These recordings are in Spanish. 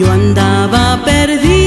Yo andaba perdido.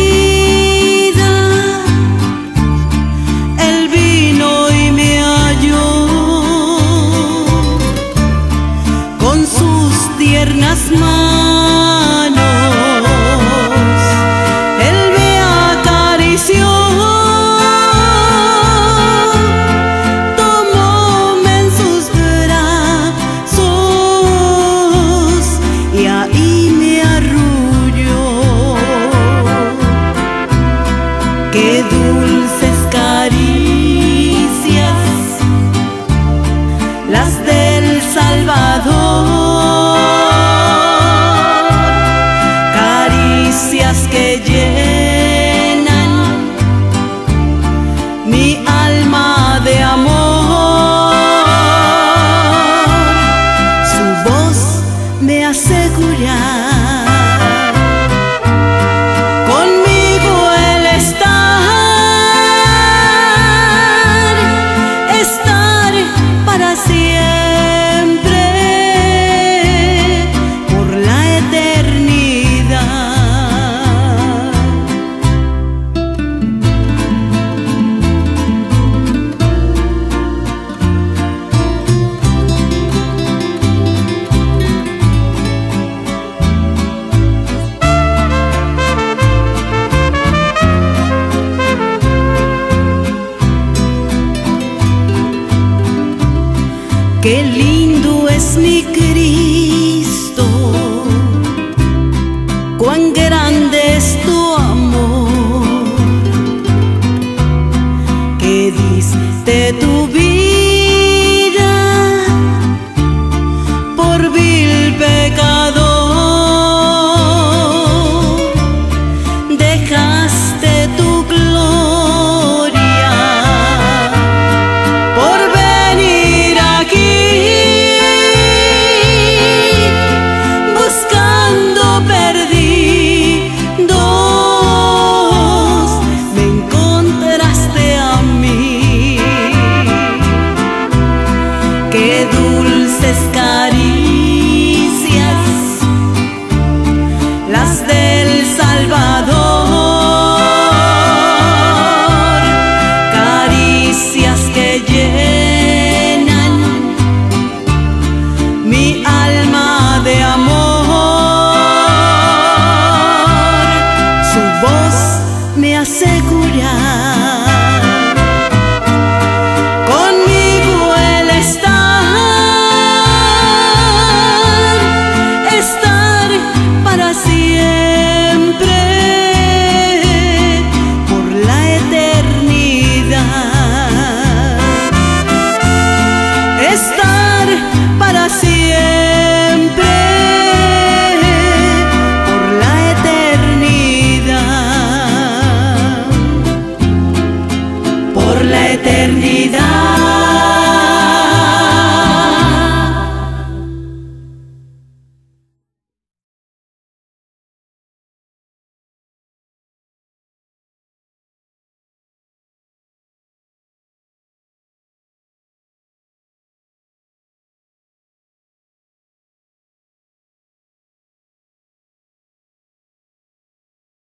Qué dulces caricias las del Salvador, caricias que llenan mi alma de amor. Su voz me asegura Qué lindo es mi Cristo, cuán grande es tu amor, que diste tu